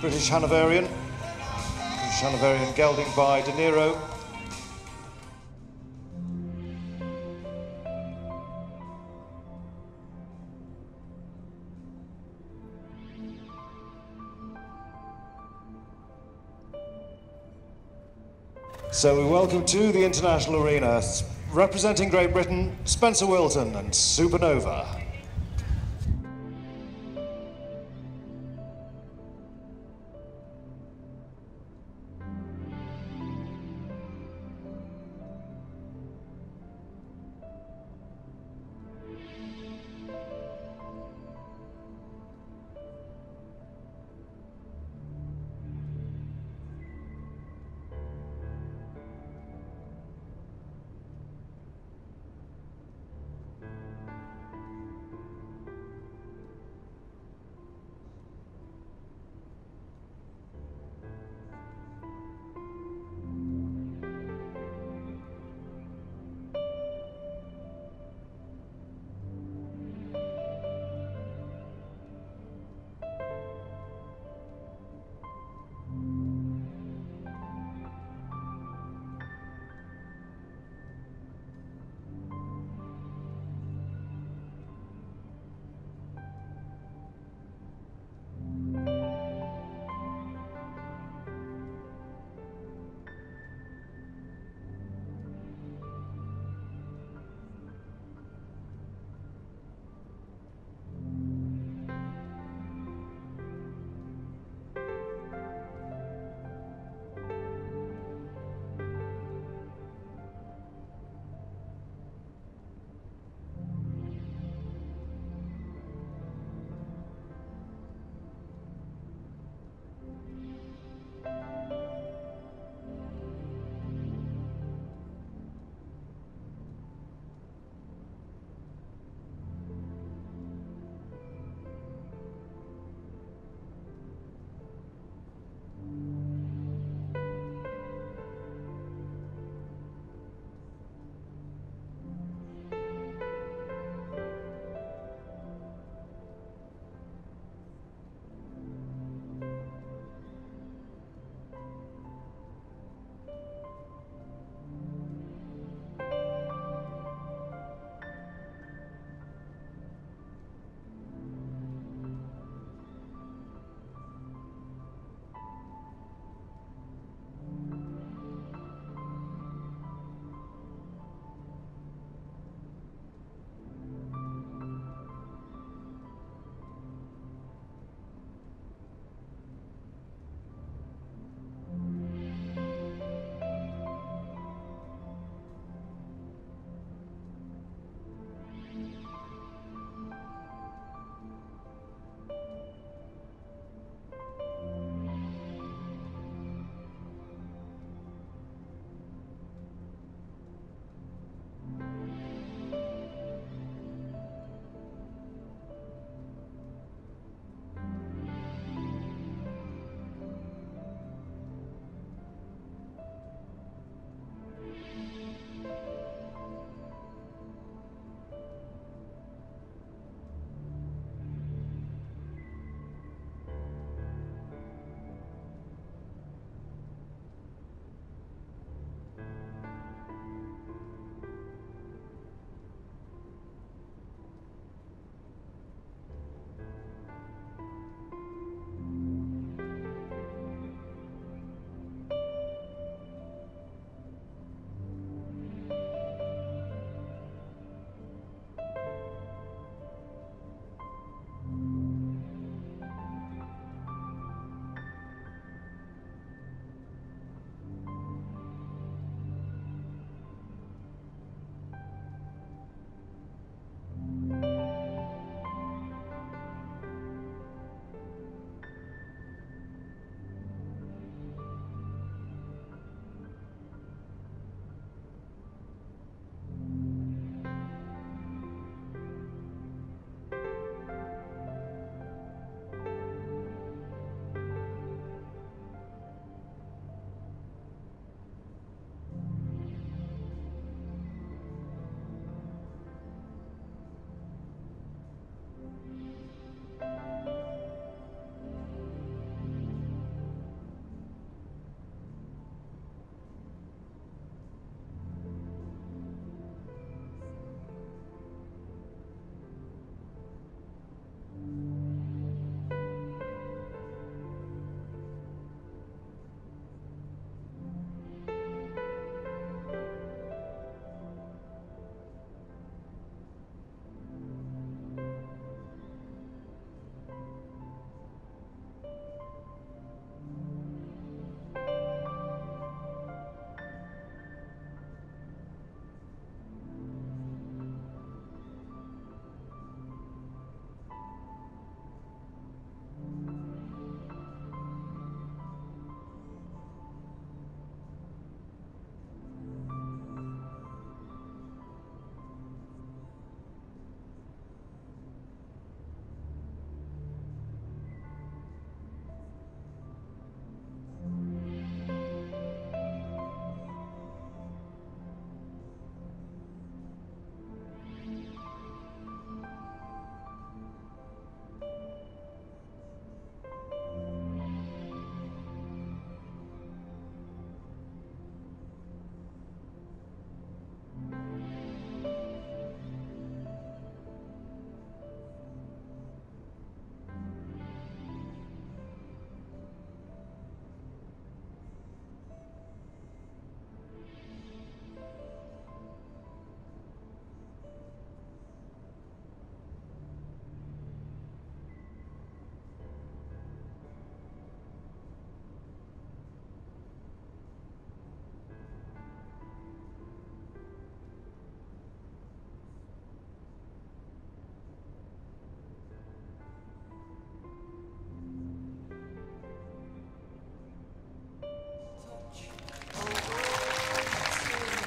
British Hanoverian. British Hanoverian gelding by De Niro. So we welcome to the international arena, representing Great Britain, Spencer Wilton and Super Nova.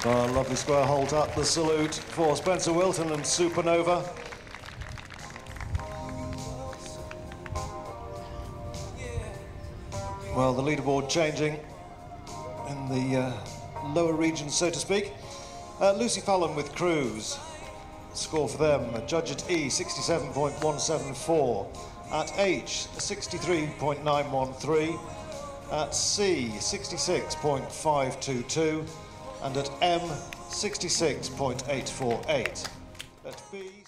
A lovely square halt up the salute for Spencer Wilton and Super Nova. Well, the leaderboard changing in the uh, lower regions, so to speak. Uh, Lucy Fallon with Cruise. Score for them, judge at E, 67.174. At H, 63.913. At C, 66.522. And at M, 66.848. At B...